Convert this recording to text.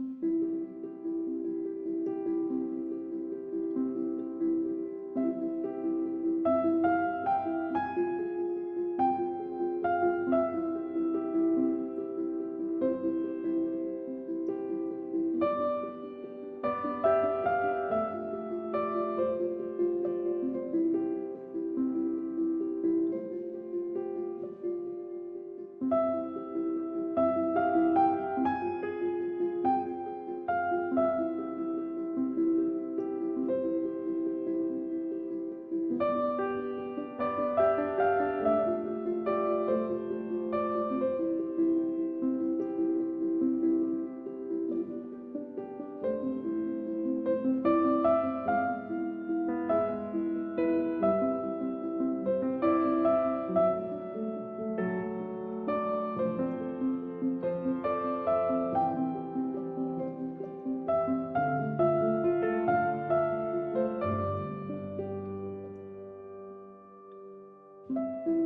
Música Música